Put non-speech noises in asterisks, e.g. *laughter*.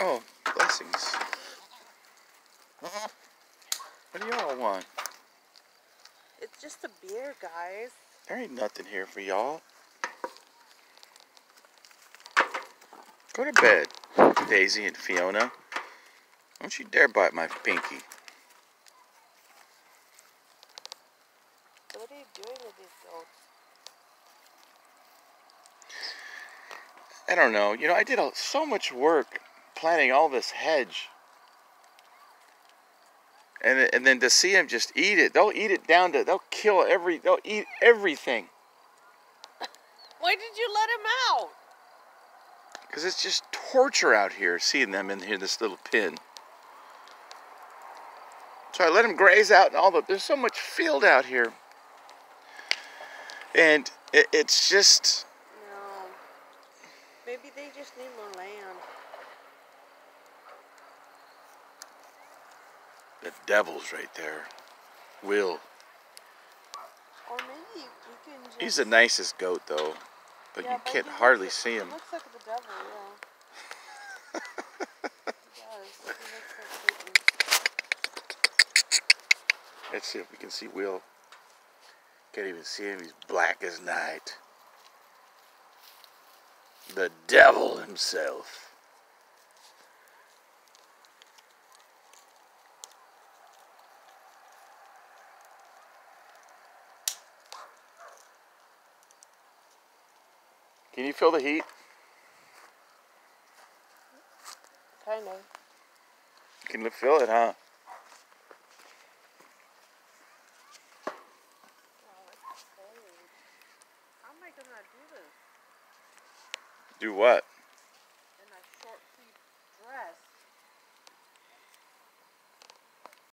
Oh, blessings. What do y'all want? It's just a beer, guys. There ain't nothing here for y'all. Go to bed, Daisy and Fiona. Don't you dare bite my pinky. What are you doing with these goats? I don't know. You know, I did a, so much work planting all this hedge. And, and then to see them just eat it, they'll eat it down to, they'll kill every, they'll eat everything. Why did you let him out? Because it's just torture out here seeing them in here, this little pen. So I let them graze out and all the, there's so much field out here. And it, it's just, No. Maybe they just need more land. The devil's right there. Will. Or maybe you can just. He's the nicest goat though. But Yeah, you can't hardly see him. He looks like the devil, yeah. *laughs* he does. He looks like Let's see if we can see Will. Can't even see him. He's black as night. The devil himself. Can you feel the heat? Kind of. You can feel it, huh? Oh, How am I gonna do this? Do what?